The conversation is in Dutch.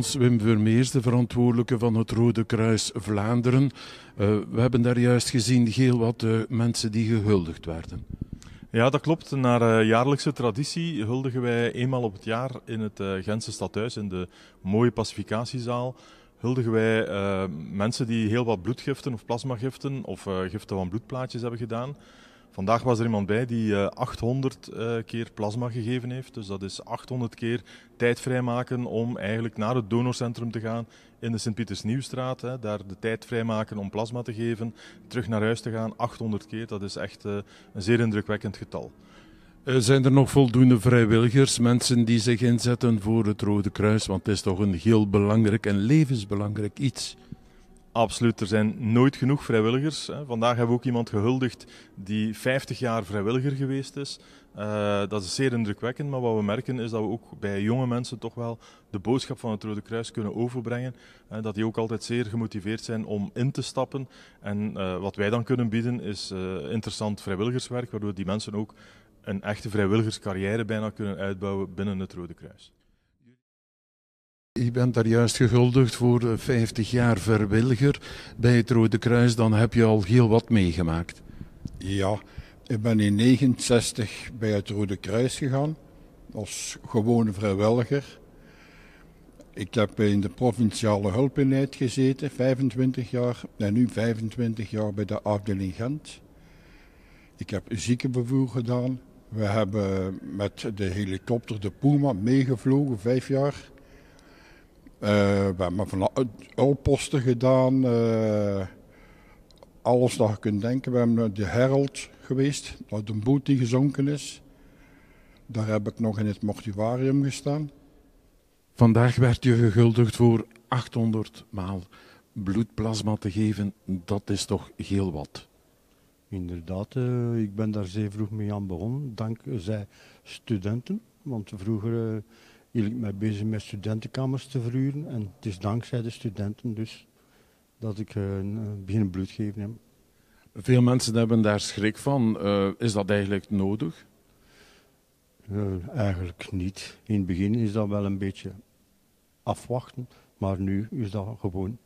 ons, Wim Vermeers, de verantwoordelijke van het Rode Kruis Vlaanderen. Uh, we hebben daar juist gezien heel wat mensen die gehuldigd werden. Ja, dat klopt. Naar uh, jaarlijkse traditie huldigen wij eenmaal op het jaar in het uh, Gentse stadhuis, in de mooie pacificatiezaal, huldigen wij mensen die heel wat bloedgiften of plasmagiften of giften van bloedplaatjes hebben gedaan. Vandaag was er iemand bij die 800 keer plasma gegeven heeft. Dus dat is 800 keer tijd vrijmaken om eigenlijk naar het donorcentrum te gaan in de Sint-Pieters-Nieuwstraat. Daar de tijd vrijmaken om plasma te geven, terug naar huis te gaan. 800 keer, dat is echt een zeer indrukwekkend getal. Zijn er nog voldoende vrijwilligers, mensen die zich inzetten voor het Rode Kruis? Want het is toch een heel belangrijk en levensbelangrijk iets. Absoluut, er zijn nooit genoeg vrijwilligers. Vandaag hebben we ook iemand gehuldigd die 50 jaar vrijwilliger geweest is. Uh, dat is zeer indrukwekkend, maar wat we merken is dat we ook bij jonge mensen toch wel de boodschap van het Rode Kruis kunnen overbrengen. Dat die ook altijd zeer gemotiveerd zijn om in te stappen. En uh, wat wij dan kunnen bieden is interessant vrijwilligerswerk, waardoor die mensen ook een echte vrijwilligerscarrière bijna kunnen uitbouwen binnen het Rode Kruis. Je bent daar juist gehuldigd voor 50 jaar vrijwilliger bij het Rode Kruis. Dan heb je al heel wat meegemaakt. Ja, ik ben in 1969 bij het Rode Kruis gegaan als gewone vrijwilliger. Ik heb in de provinciale hulpeenheid gezeten, 25 jaar, en nu 25 jaar bij de afdeling Gent. Ik heb ziekenbevoer gedaan. We hebben met de helikopter de Puma meegevlogen, vijf jaar. Uh, we hebben van ulposten gedaan, uh, alles dat je kunt denken. We hebben de Herald geweest, uit een boot die gezonken is. Daar heb ik nog in het mortuarium gestaan. Vandaag werd je gehuldigd voor 800 maal bloedplasma te geven. Dat is toch heel wat? Inderdaad, uh, ik ben daar zeer vroeg mee aan begonnen, dankzij studenten. Want vroeger uh, hield ik mij bezig met studentenkamers te verhuren. En het is dankzij de studenten dus dat ik uh, begin bloed geven heb. Veel mensen hebben daar schrik van. Uh, is dat eigenlijk nodig? Uh, eigenlijk niet. In het begin is dat wel een beetje afwachten, maar nu is dat gewoon